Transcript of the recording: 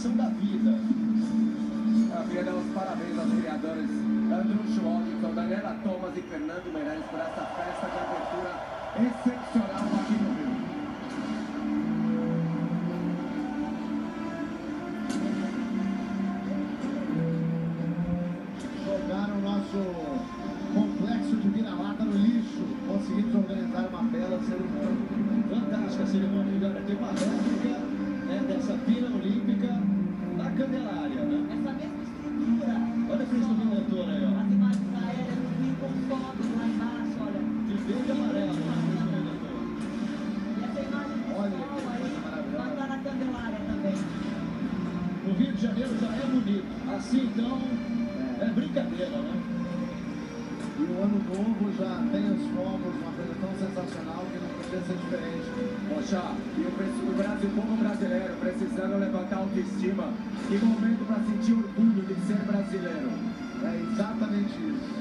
celebração da vida. Eu queria dar os parabéns aos criadores Andrew Schwalington, Daniela Thomas e Fernando Meirelles por essa festa de abertura excepcional aqui no Rio. Jogaram o nosso complexo de vira-lata no lixo. Conseguimos organizar uma bela cerimônia. Fantástica cerimônia. E olha, tem uma réplica né, dessa pira olímpica na Candelária, né? Essa mesma estrutura. Olha a Cristo Redentor aí, ó. As imagens aéreas do Rio com fotos lá embaixo, olha. De verde e amarelo, né? Cristo Redentor. E essa imagem do Olha que coisa aí, maravilhosa. vai estar na Candelária também. O Rio de Janeiro já é bonito. Assim, então, é brincadeira, né? E o ano novo já tem os fogos, uma coisa ser diferente. Poxa, e o, o Brasil, o povo brasileiro precisando levantar autoestima. Que momento para sentir orgulho de ser brasileiro. É exatamente isso.